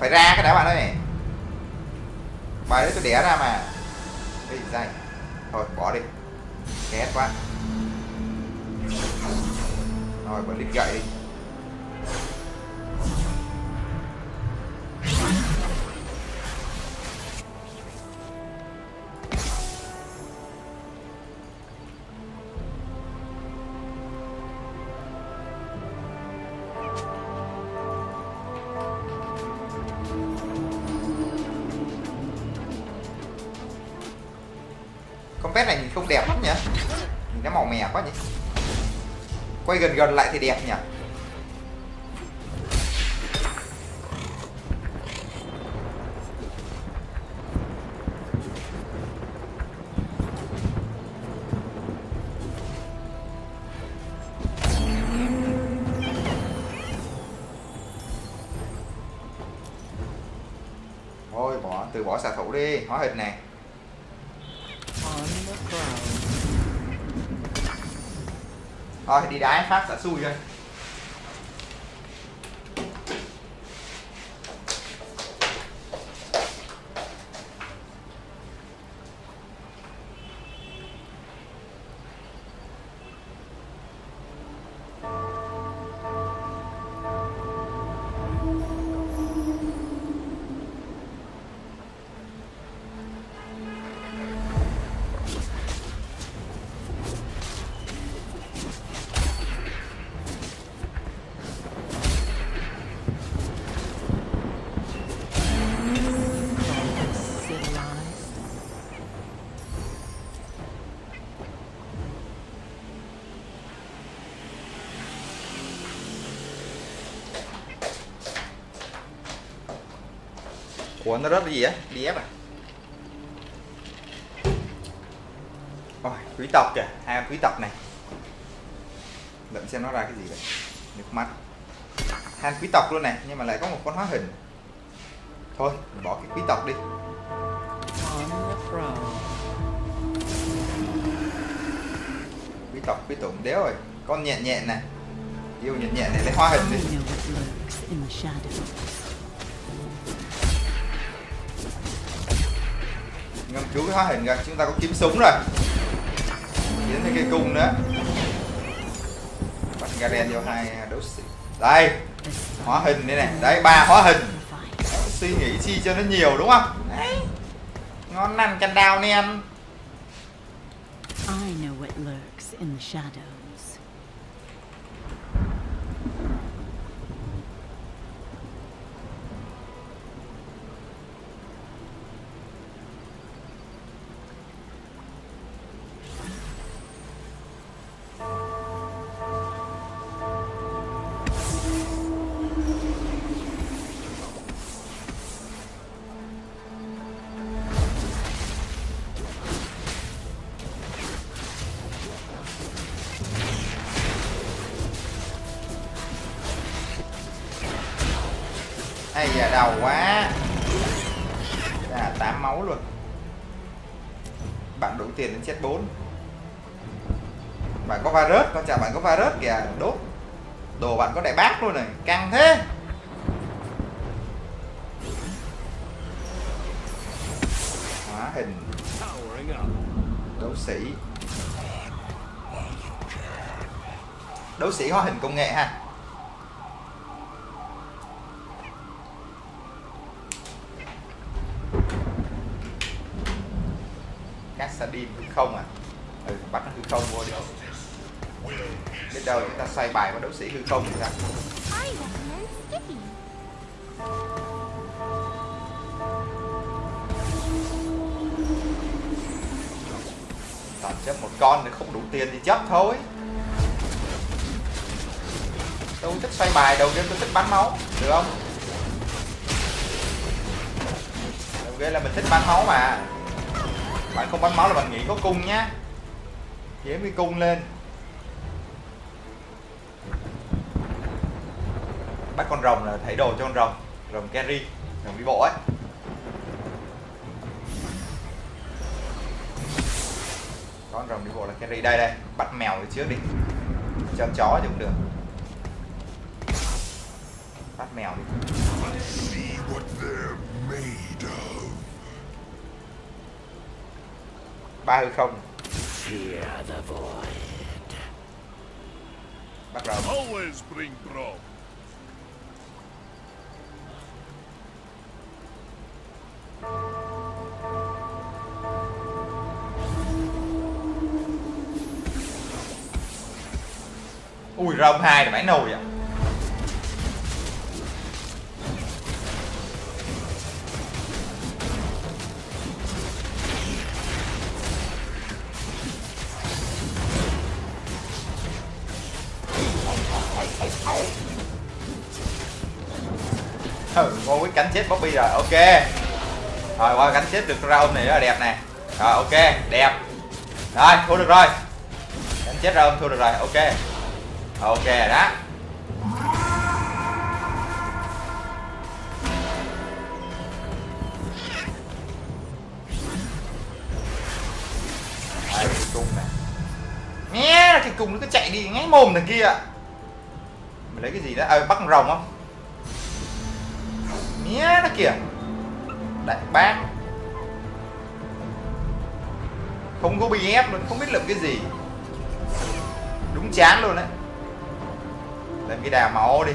phải ra cái đá bạn ơi. Bài đấy tôi đẻ ra mà. Cái gì dây thôi, bỏ đi. Ghét quá. Rồi bật đít gậy đi. Quay gần gần lại thì đẹp nhỉ? Thôi bỏ, từ bỏ xạ thủ đi, hóa hình này rồi đi đá phát xả xui rồi nó rớt cái gì á? Đi ép à? Ôi, quý tộc kìa, hai quý tộc này. Lượm xem nó ra cái gì vậy Nước mắt. Hai quý tộc luôn này, nhưng mà lại có một con hóa hình. Thôi, mình bỏ cái quý tộc đi. Quý tộc, quý tụng đéo rồi Con nhẹ nhẹ này. Yêu nhẹ nhẹ này lấy hóa hình đi. Ngâm cứu cái hóa hình ra chúng ta có kiếm súng rồi. Tiến thêm cây cung nữa. Bắt Garen vô hai à, đấu sĩ. Đây, hóa hình đây này. Đấy, ba hóa hình. Suy nghĩ chi cho nó nhiều đúng không? Đấy. Ngon năn canh đào nè anh. I know what lurks in the shadows. Ai giờ đầu quá. À, 8 máu luôn. Bạn đủ tiền đến chết 4 bạn có virus con chào bạn có virus kìa. Đốt. Đồ bạn có đại bác luôn này. Căng thế. Hóa hình. Đấu sĩ. Đấu sĩ hóa hình công nghệ ha Cassadin hư không à? Ừ bắt nó hư không vô đi. Biết đâu chúng ta xoay bài vào đấu sĩ hư không thì sao? Toàn chấp một con thì không đủ tiền thì chấp thôi. Tôi thích xoay bài đầu game tôi thích bắn máu, được không? Đầu game là mình thích bắn máu mà bạn không bắn máu là bạn nghĩ có cung nhá. Kiếm cái cung lên. Bắt con rồng là thảy đồ cho con rồng. Rồng carry, rồng đi bộ ấy. Con rồng đi bộ là carry. Đây đây. Bắt mèo đi trước đi. Cho chó thì cũng được. Bắt mèo đi. Ba hư không Fear the void. bắt đầu Always bring broth. ui rồng hai là mãi nồi à ừ, ngô quyết cánh chết Bobby rồi ok. Rồi qua cánh chết được round này rất là đẹp nè. Rồi ok đẹp. Rồi thua được rồi. Cánh chết round thua được rồi ok. Ok đó. Đấy, cái cung này. Nghe là cái cung nó cứ chạy đi ngay mồm thằng kia mình lấy cái gì đó à bắt con rồng không? Mía nó kìa. Đại bác. Không có bị ép luôn, không biết làm cái gì. Đúng chán luôn đấy. Làm cái đà máu đi.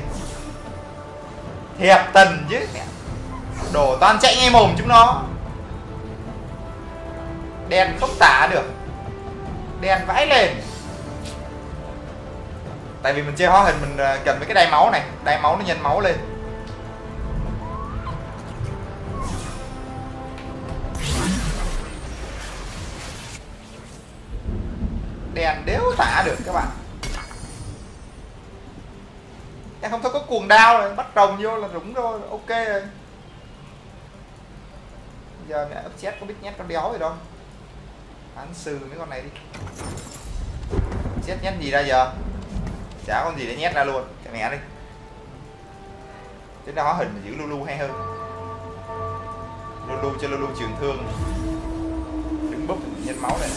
Thiệp tình chứ. Đồ toàn chạy ngay mồm chúng nó. Đèn không tả được. Đèn vãi lên tại vì mình chơi hóa hình, mình à, cần mấy cái đai máu này. Đai máu nó nhanh máu lên. Đèn đéo tả được các bạn. Em không thấy có cuồng đao rồi, bắt rồng vô là đúng rồi ok rồi. Giờ mẹ ấp chết có biết nhét con đéo gì đâu. Bán sừ mấy con này đi. Chết nhét gì ra giờ? Chả con gì để nhét ra luôn cái mẹ đi. Chứ nó hóa hình mà giữ lulu hay hơn. Lulu cho lulu trường thương. Đứng búp nhân máu này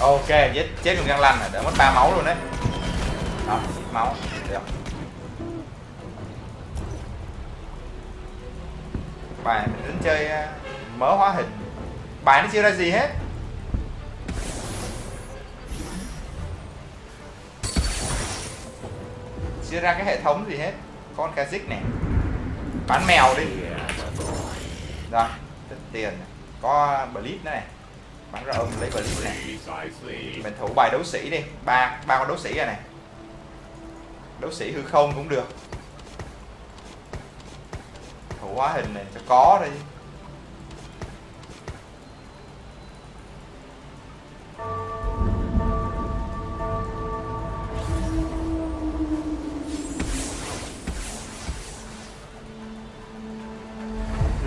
ok chết chết con răng lanh rồi đỡ mất ba máu luôn đấy. Đó ít máu, được. Bài mình đến chơi mở mớ hóa hình. Bài nó chưa ra gì hết. Chưa ra cái hệ thống gì hết. Con Kazik này bán mèo đi. Rồi tính tiền. Này. có blitz nữa này bắn ra ôm lấy blitz này. Mình thủ bài đấu sĩ đi. Ba ba con đấu sĩ rồi này. Đấu sĩ hư không cũng được. Thủ hóa hình này cho có đi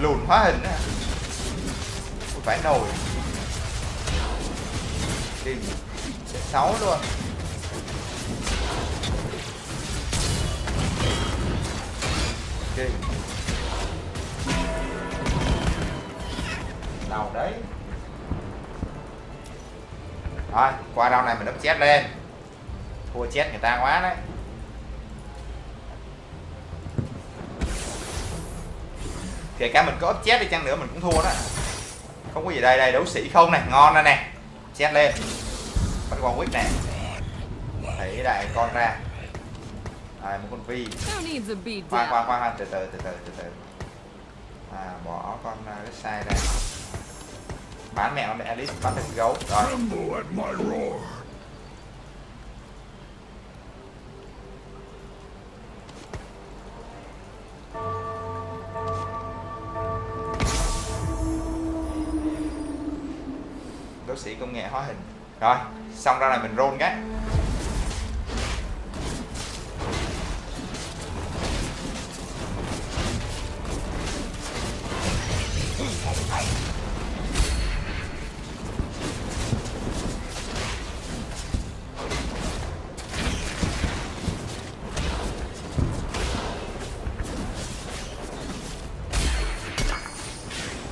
lùn hóa hình á. Phải nồi đỉnh sáu luôn. Ok. Nào đấy. Rồi, qua rau này mình đấm chết lên. Thua chết người ta quá đấy. Kể cả mình có ấp chết đi chăng nữa mình cũng thua đó. Không có gì đây đây, đấu sĩ không này, ngon đây nè. Chết lên bắt con quýt nè. Thấy đại con ra. Rồi một con vi. Khoan khoan khoan từ từ từ từ từ từ. À, bỏ con uh, sai ra. Bán mẹ con để Alice bắt được gấu. Rồi. Đấu sĩ công nghệ hóa hình rồi xong ra này mình roll cái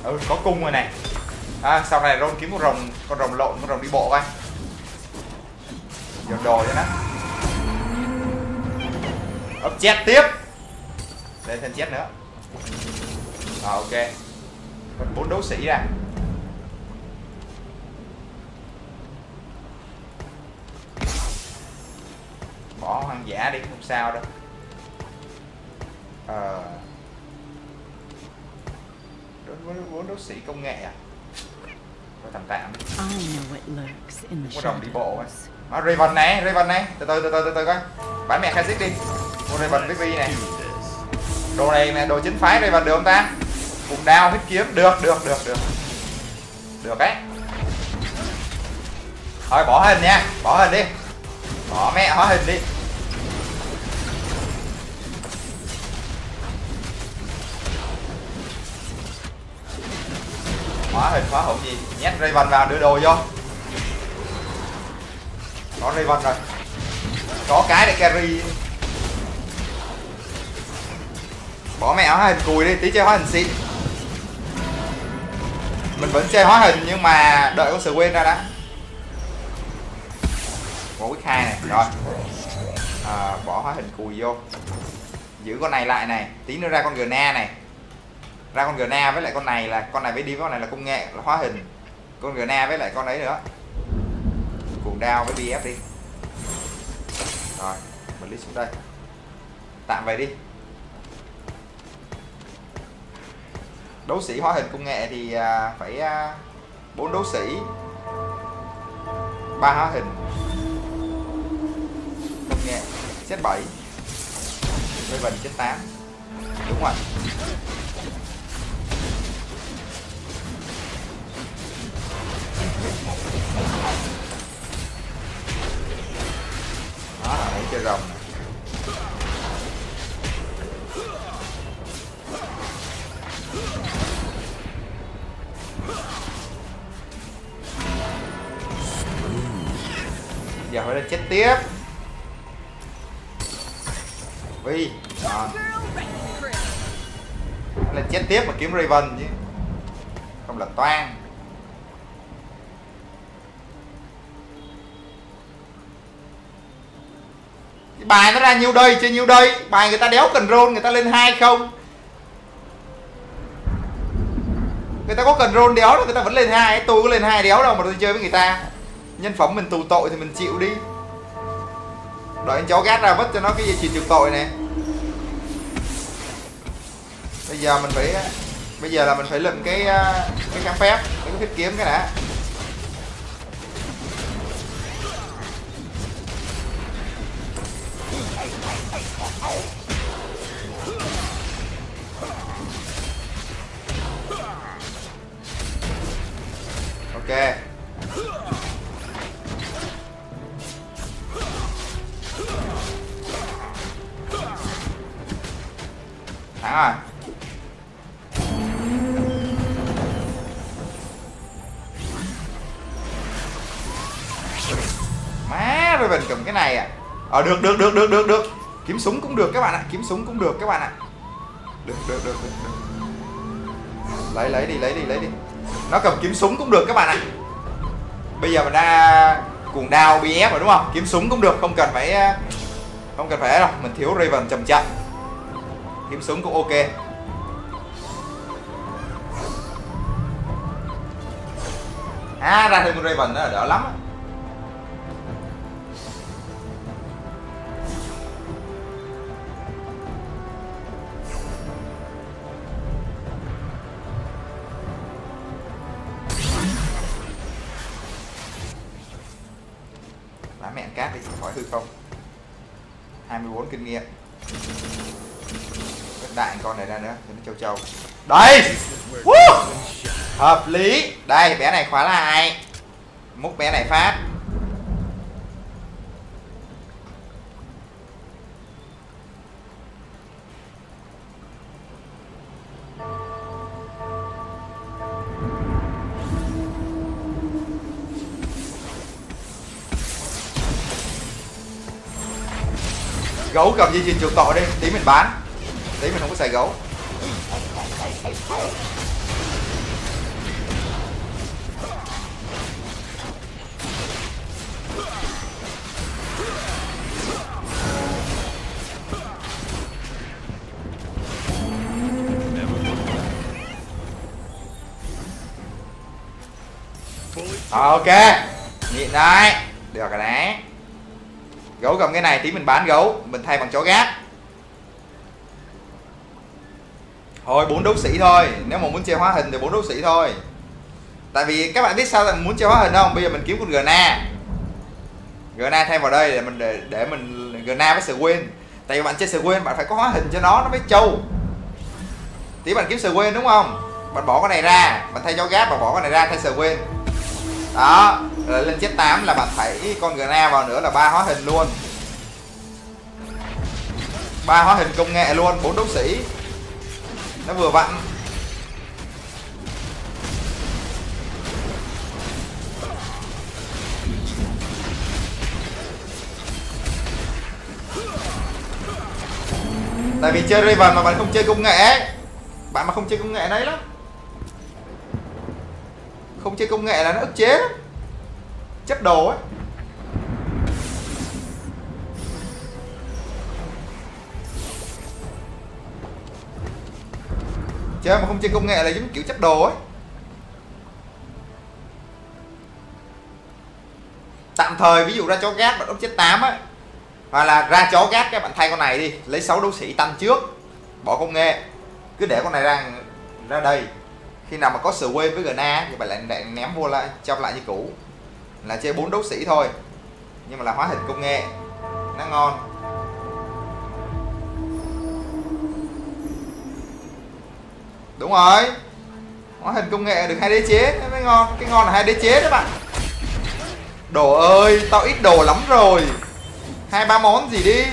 ừ có cung rồi này. À, sau này rôn kiếm một rồng con rồng lộn con rồng đi bộ coi đồ cho nó ấp chết tiếp. Lên thêm chết nữa. Rồi ok. Còn bốn đấu sĩ ra. Bỏ hoang dã đi không sao đâu. Ờ. Đối với bốn đấu sĩ công nghệ à? Thôi tạm tạm. Đi. I know what lurks in the có rồng đi bộ coi shadows. Raven này Raven này. Từ từ từ từ từ từ coi. Bán mẹ Kha'Zix đi. Mua Raven với này. Đồ này nè, đồ chính phái Raven được không ta? Cùng đao huyết kiếm. Được được được được. Được đấy. Thôi, bỏ hình nha. Bỏ hình đi. Bỏ mẹ hóa hình đi. Hóa hình, hóa hộp gì? Nhét Raven vào, đưa đồ vô có Raven rồi có cái để carry. Bỏ mẹ hóa hình cùi đi tí chơi hóa hình xịn. Mình vẫn chơi hóa hình nhưng mà đợi con sự quên ra đã. Bỏ quyết 2 này rồi. À, bỏ hóa hình cùi vô. Giữ con này lại này tí nữa ra con gna này. Ra con gna với lại con này là con này với đi với con này là công nghệ là hóa hình. Con gna với lại con đấy nữa cuồng đao với bf đi. Rồi, mình lít xuống đây. Tạm vậy đi. Đấu sĩ hóa hình công nghệ thì à, phải à, bốn đấu sĩ, ba hóa hình, công nghệ set 7 Raven chết 8 đúng rồi. Đó là lấy chơi rồng giờ phải lên chết tiếp. Vi là chết tiếp mà kiếm Raven chứ. Không là toan bài nó ra nhiêu đây, chơi nhiêu đây? Bài người ta đéo cần rôn người ta lên hai không? Người ta có cần rôn đéo đâu người ta vẫn lên hai. Tôi có lên hai đéo đâu mà tôi chơi với người ta. Nhân phẩm mình tù tội thì mình chịu đi. Đợi anh cháu gát ra vứt cho nó cái gì chỉ chịu tội này bây giờ mình phải, bây giờ là mình phải lượm cái cái kháng phép, cái thiết kiếm cái đã. Ok. Thắng rồi. Má rồi mình cầm cái này à. Ờ được được được được được được kiếm súng cũng được các bạn ạ kiếm súng cũng được các bạn ạ. Được được được được, được. lấy lấy đi lấy đi lấy đi. Nó cầm kiếm súng cũng được các bạn ạ. Bây giờ mình ra cuồng đao bf rồi đúng không? Kiếm súng cũng được không cần phải không cần phải đâu. Mình thiếu raven chậm chậm, kiếm súng cũng ok. À ra thêm con raven nữa là đỡ lắm kinh nghiệm. Đại con này ra nữa, cho nó châu châu đây! Woo! hợp lý. Đây, bé này khóa lại. Múc bé này phát. gấu cầm dây chuyền trường tội đi, tí mình bán. Tí mình không có xài gấu. À, ok. Nhịn đấy. Được rồi đấy gấu cầm cái này tí mình bán gấu mình thay bằng chó gác. Thôi bốn đấu sĩ thôi. Nếu mà muốn chơi hóa hình thì bốn đấu sĩ thôi. Tại vì các bạn biết sao là muốn chơi hóa hình không? Bây giờ mình kiếm con gna gna thay vào đây để mình để, để mình gna với quên tại vì bạn chơi quên bạn phải có hóa hình cho nó nó mới trâu. Tí bạn kiếm quên đúng không? Bạn bỏ cái này ra bạn thay cho gáp và bỏ cái này ra thay quên đó. Ờ, lên chết 8 là bạn thấy con gna vào nữa là ba hóa hình luôn. Ba hóa hình công nghệ luôn, bốn đấu sĩ. Nó vừa vặn. Tại vì chơi Raven mà bạn không chơi công nghệ bạn mà không chơi công nghệ đấy lắm. Không chơi công nghệ là nó ức chế lắm chất đồ ấy chơi mà không chơi công nghệ là giống kiểu chất đồ ấy tạm thời ví dụ ra chó gác bạn ốp chết 8 á hoặc là ra chó gác các bạn thay con này đi lấy 6 đấu sĩ tăng trước bỏ công nghệ. Cứ để con này ra ra đây. Khi nào mà có sự quên với gna thì bạn lại, lại ném vô lại trong lại như cũ là chơi bốn đấu sĩ thôi. Nhưng mà là hóa hình công nghệ. Nó ngon. Đúng rồi. Hóa hình công nghệ được hai đế chế, nó mới ngon. Cái ngon là hai đế chế đó bạn. Đồ ơi, tao ít đồ lắm rồi. Hai, ba món gì đi.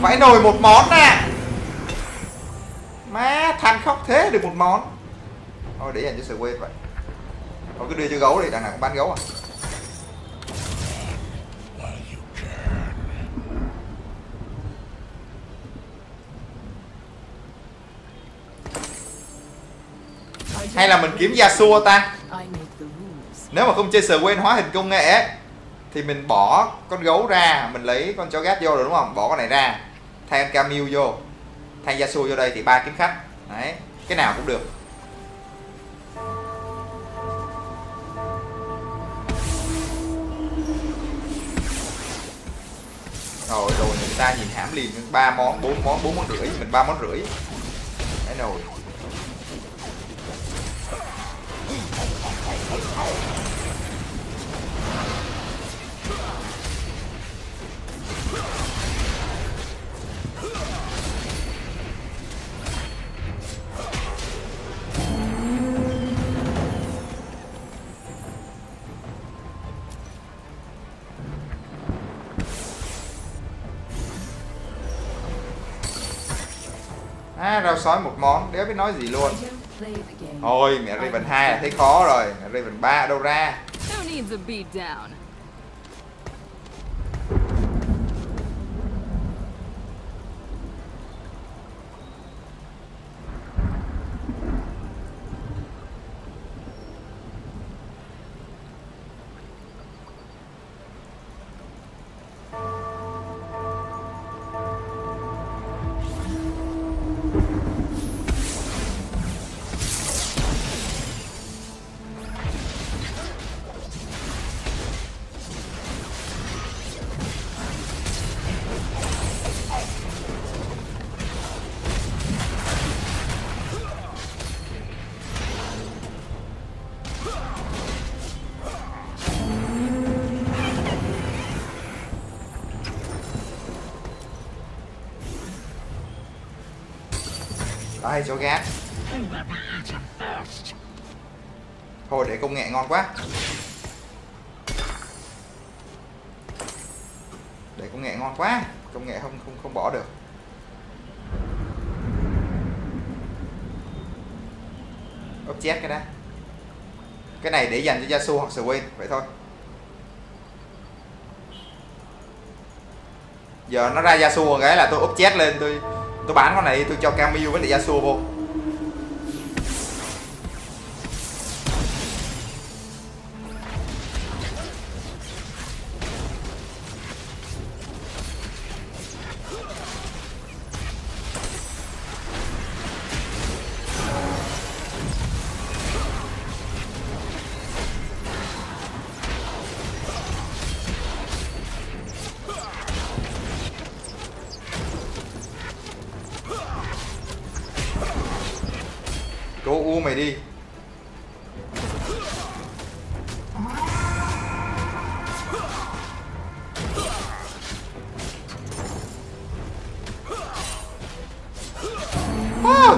Vãi nồi một món nè. Má, than khóc thế được một món. Thôi để dành cho sự quên vậy. Thôi cứ đưa cho gấu đi, đằng nào cũng bán gấu à. Hay là mình kiếm Yasuo ta? Nếu mà không chơi sờ quên hóa hình công nghệ thì mình bỏ con gấu ra mình lấy con chó gác vô rồi đúng không? Bỏ con này ra thay con Camille vô thay Yasuo vô đây thì ba kiếm khách. Đấy cái nào cũng được. Rồi rồi người ta nhìn hãm liền ba món bốn món bốn món rưỡi mình ba món rưỡi. Cái nồi Oh! À, rau sói một món, đéo biết nói gì luôn. Thôi, mẹ Raven 2 là thấy khó rồi Mẹ Raven 3 đâu ra. Đây, cho gác. Thôi để công nghệ ngon quá. Để công nghệ ngon quá. Công nghệ không không không bỏ được. Ốp chết cái đó. Cái này để dành cho Yasuo hoặc Swain vậy thôi. Giờ nó ra Yasuo cái là tôi ốp chết lên tôi tôi bán con này tôi cho Camille với lại Yasuo vô.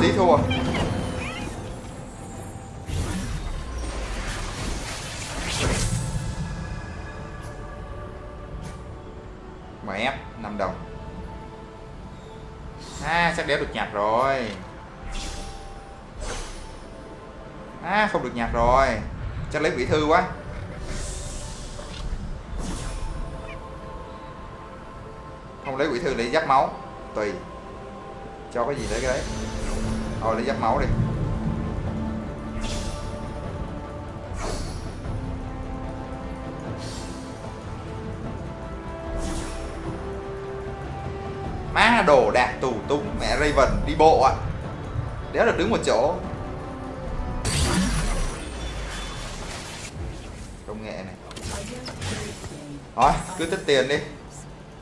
Tí thua mẹ 5 đồng. À chắc đéo được nhặt rồi. À không được nhặt rồi. Chắc lấy quỷ thư quá. Không lấy quỷ thư lấy giáp máu. Tùy. Cho cái gì lấy cái đấy thôi, lấy giáp máu đi. Má đồ đạc tù túng mẹ Raven đi bộ ạ. À. đéo được đứng một chỗ. Công nghệ này. Thôi, cứ tích tiền đi.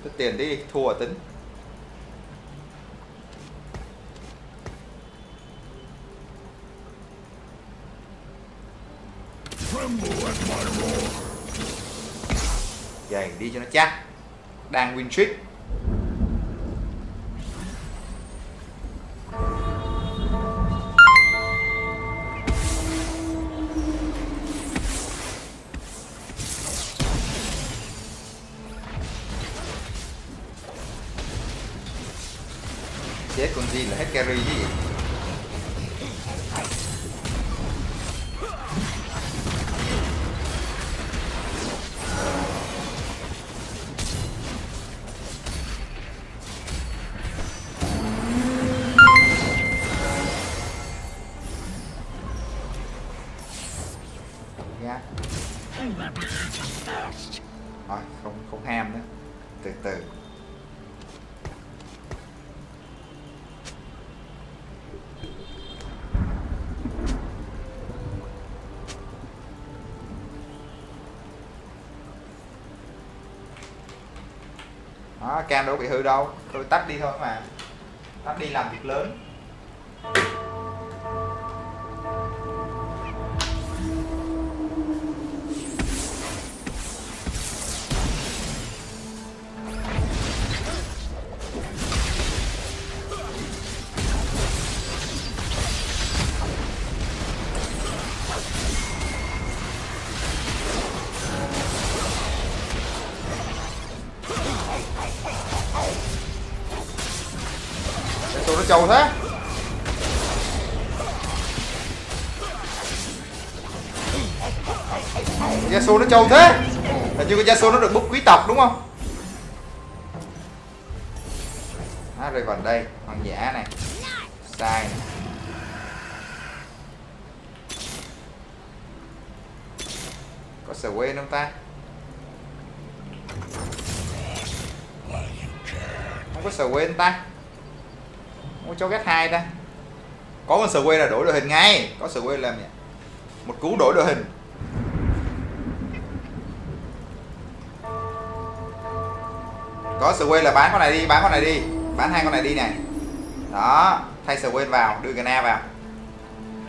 Tích tiền đi, thua tính. Dày đi cho nó chắc. Đang win trick. Chết con gì là hết carry Đó, cam đâu có bị hư đâu. Tôi tắt đi thôi mà. Tắt đi làm việc lớn. Trầu thế. Yasuo nó trâu thế. Hình như con Yasuo nó được bút quý tộc đúng không? Nó rơi vào đây Hoàng giả này. Sai. Này Có Swain không ta? Không có Swain ta. Không cho ghét hai ta. Có con Swain là đổi đội hình ngay. Có Swain làm vậy Một cú đổi đội hình. Có Swain là bán con này đi, bán con này đi. Bán hai con này đi này đó, thay Swain vào, đưa Gna vào.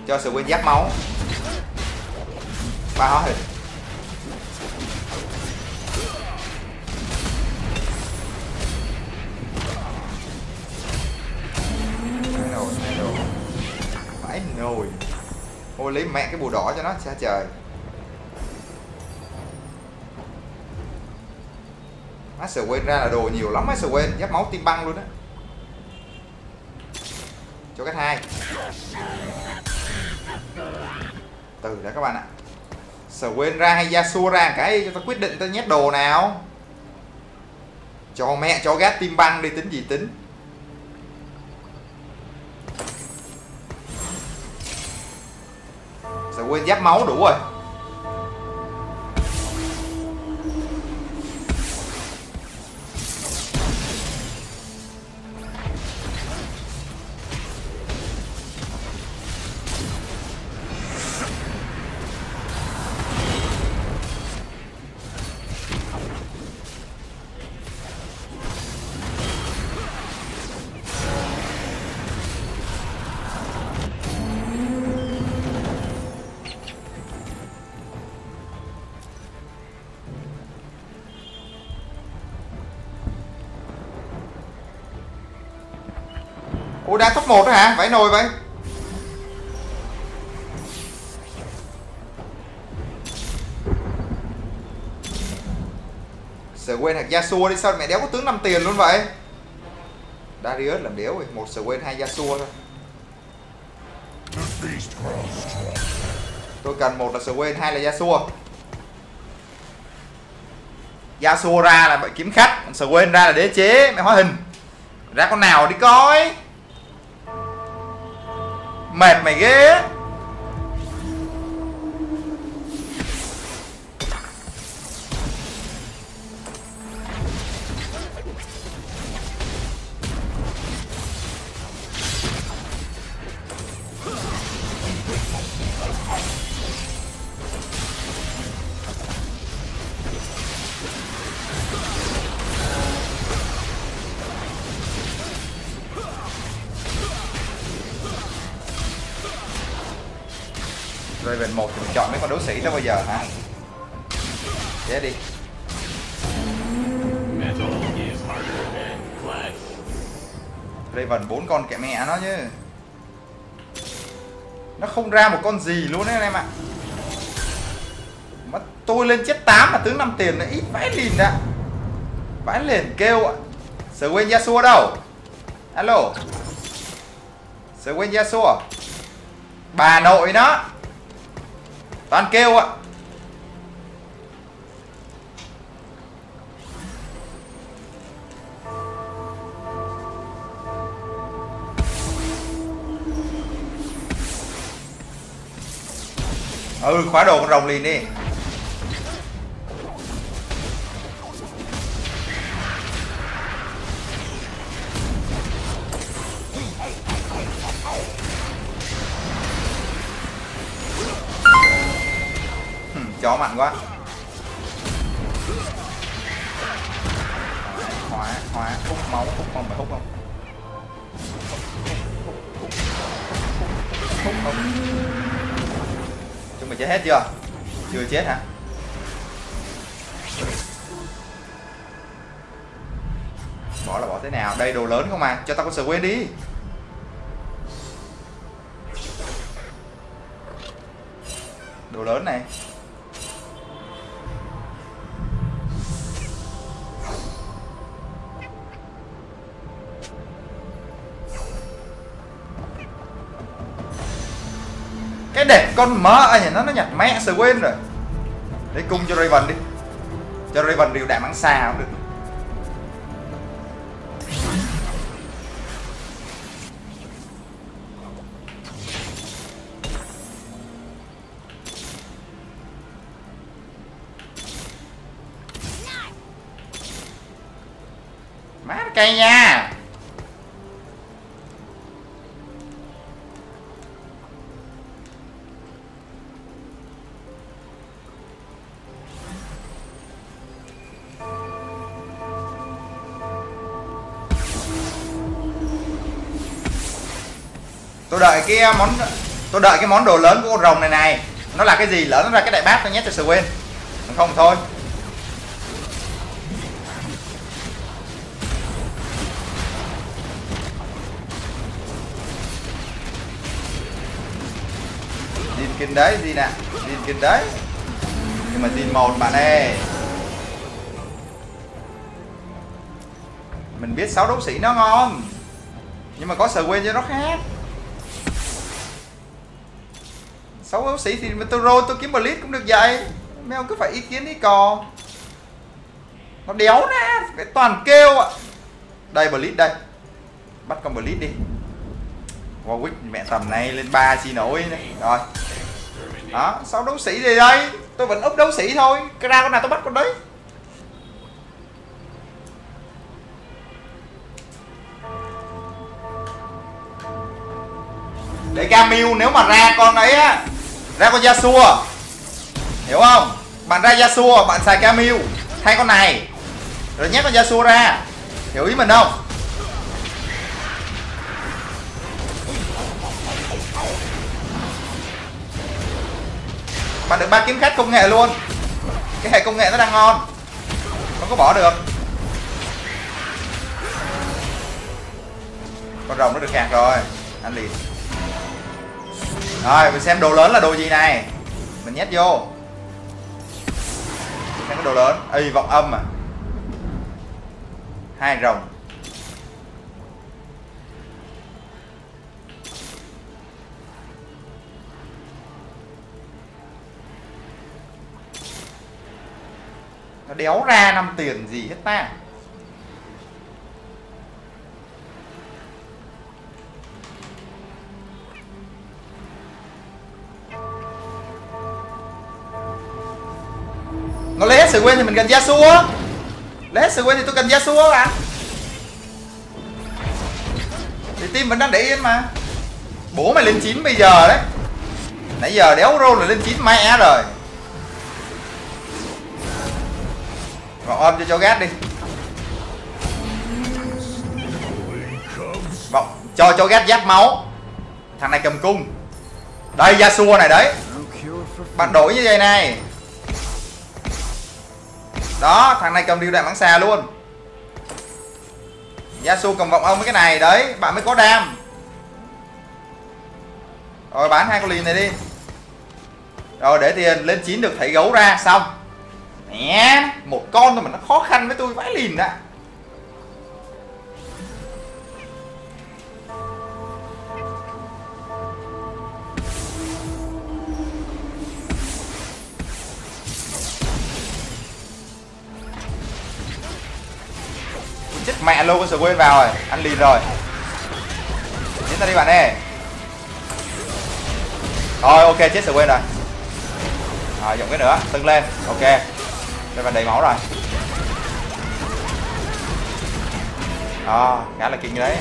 Cho Swain giáp máu. Ba hóa hình. Nồi Ôi, lấy mẹ cái bùa đỏ cho nó, xa trời. Master Wayne ra là đồ nhiều lắm Master Wayne giáp máu tim băng luôn á. Cho cách hai từ đã các bạn ạ. Swain ra hay Yasuo ra cái cho ta quyết định ta nhét đồ nào. Cho mẹ, cho gát tim băng đi, tính gì tính. Quên giáp máu đủ rồi. Đang top 1 đó hả? Vãi nồi vậy. Sở quên hạt Yasuo đi, sao mẹ đéo có tướng 5 tiền luôn vậy? Darius làm đéo rồi, một sở quên, hai Yasuo thôi. Tôi cần một là sở quên, hai là Yasuo Yasuo ra là bậy kiếm khách, còn sở quên ra là đế chế, mẹ hóa hình. Ra con nào đi coi mệt mày ghê á. Đấu sĩ đó bây giờ hả? Chết đi. Raven 4 con kẻ mẹ nó chứ. Nó không ra một con gì luôn đấy anh em ạ. Mà tôi lên chết 8 mà tướng 5 tiền nó ít vãi lìn đã Vãi liền kêu ạ. Sở quên Yasuo đâu? Alo. Sở quên Yasuo. Bà nội nó Toàn kêu ạ. Ừ khóa đồ con rồng liền đi. Chó mạnh quá. Hóa hóa, hút máu, hút không phải hút không. Hút không. Chúng mình chết hết chưa? Chưa chết hả? Bỏ là bỏ thế nào? Đây đồ lớn không mà cho tao có sự quên đi. Đồ lớn này. Đẹp, con mỡ anh à, nó nó nhặt mẹ sờ quên rồi. Lấy cung cho Raven đi. Cho Raven điều đạn bắn xa cũng được. Cây nha. Cái ờ, món, tôi đợi cái món đồ lớn của con rồng này này. Nó là cái gì? Lỡ nó ra cái đại bác tôi nhét cho sự quên không thôi. Jin kinh đấy gì nè Jin kinh đấy. Nhưng mà Jin một bạn ơi. Mình biết sáu đấu sĩ nó ngon. Nhưng mà có sờ quên cho nó khác sáu đấu sĩ thì mà tôi roll tôi kiếm blitz cũng được vậy. Mấy ông cứ phải ý kiến ý cò. Nó đéo nè, phải toàn kêu ạ. Đây blitz đây. Bắt con blitz đi. Warwick mẹ tầm này lên ba chi nổi này rồi. Đó sáu đấu sĩ gì đây? Tôi vẫn úp đấu sĩ thôi. Cái ra con nào tôi bắt con đấy. Để Camille nếu mà ra con ấy á ra con Yasuo hiểu không? Bạn ra Yasuo bạn xài Camille. Thay con này. Rồi nhét con Yasuo ra. Hiểu ý mình không? Bạn được ba kiếm khách công nghệ luôn. Cái hệ công nghệ nó đang ngon. Không có bỏ được. Con rồng nó được khạc rồi. Anh liền rồi, mình xem đồ lớn là đồ gì này? Mình nhét vô. Xem cái đồ lớn. Ây vọng âm à. Hai rồng. Nó đéo ra năm tiền gì hết ta? Nó lấy hết sự quên thì mình cần Yasuo. Lấy hết sự quên thì tôi cần Yasuo bạn thì team vẫn đang để yên mà. Bố mày lên 9 bây giờ đấy. Nãy giờ đéo roll là lên 9 mẹ rồi. Vào ôm cho cháu ghét đi. Vào cho cháu ghét giáp máu. Thằng này cầm cung. Đây, Yasuo này đấy. Bạn đổi như vậy này. Đó, thằng này cầm điều đạn bắn xa luôn. Yasu cầm vọng ông với cái này, đấy, Bạn mới có đam. Rồi, bán hai con lìn này đi. Rồi, để tiền lên chín được thảy gấu ra, xong. Nè Một con thôi mà nó khó khăn với tôi vãi lìn ạ. Chết mẹ lô con sờ quên vào rồi. Ăn lìn rồi. Tiến ra đi bạn ơi. Rồi ok chết sờ quên rồi. Rồi dùng cái nữa. Tưng lên. Ok. Đây bạn đầy máu rồi. Đó, khá là kinh đấy.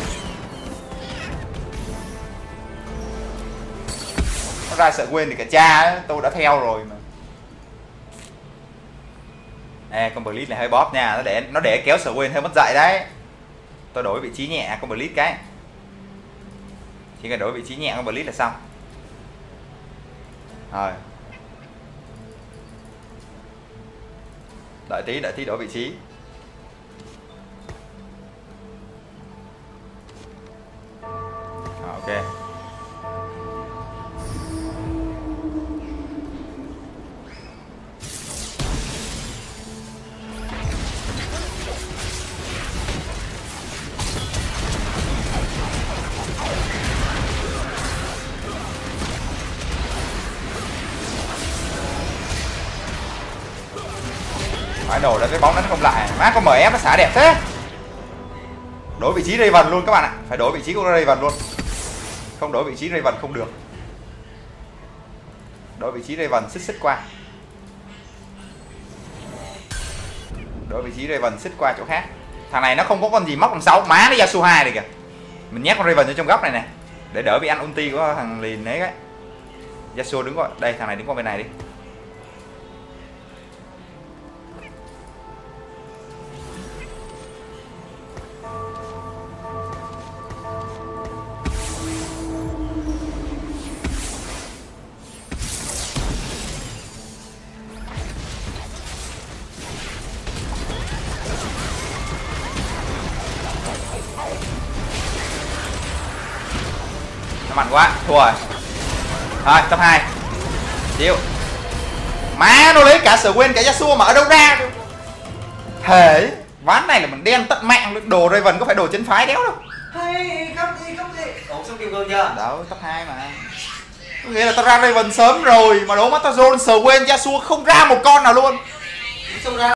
Nó ra sợ quên thì cả cha ấy, tôi đã theo rồi mà. Ê, con Blitz này hơi bóp nha, nó để nó để kéo sở quên hơi mất dạy đấy. Tôi đổi vị trí nhẹ con Blitz cái. Chỉ cần đổi vị trí nhẹ con Blitz là xong. Rồi. Đợi tí đợi tí đổi vị trí. À, ok. Phải đồ ra cái bóng đánh không lại. Má con mf nó xả đẹp thế. Đổi vị trí Raven luôn các bạn ạ. Phải đổi vị trí của Raven luôn. Không đổi vị trí Raven không được. Đổi vị trí Raven xích xích qua. Đổi vị trí Raven xích qua chỗ khác. Thằng này nó không có con gì móc đằng sáu. Má nó Yasuo hai này kìa. Mình nhét con Raven vô trong góc này nè. Để đỡ bị ăn ulti của thằng lìn đấy. Cái Yasuo đứng qua đây, thằng này đứng qua bên này đi. Thua rồi. Thôi top 2 chịu má nó lấy cả sở quên cả Yasuo mà ở đâu ra thể ván này là mình đen tận mạng đồ Raven có phải đồ chân phái đéo đâu. Hay không gì không gì. Ủa xong kim cương chưa? Đâu top 2 mà. Có nghĩa là tao ra Raven sớm rồi mà đố mắt tao zone sở quên Yasuo không ra một con nào luôn. Xong ra